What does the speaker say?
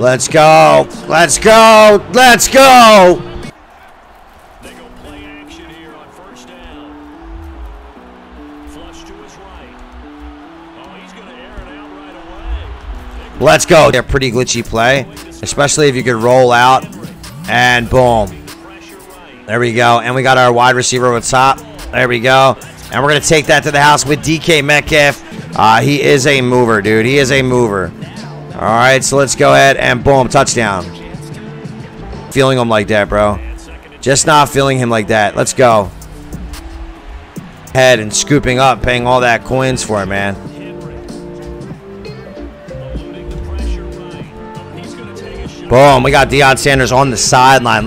Let's go. Let's go. Let's go. They go play action here on first down. Flush to his right. Oh, he's going to air it out right away. Let's go. They're pretty glitchy play, especially if you could roll out and boom. There we go. And we got our wide receiver with top. There we go. And we're going to take that to the house with DK Metcalf. Uh, he is a mover, dude. He is a mover. All right, so let's go ahead and boom, touchdown. Feeling him like that, bro. Just not feeling him like that. Let's go. Head and scooping up, paying all that coins for it, man. Boom, we got Deion Sanders on the sideline.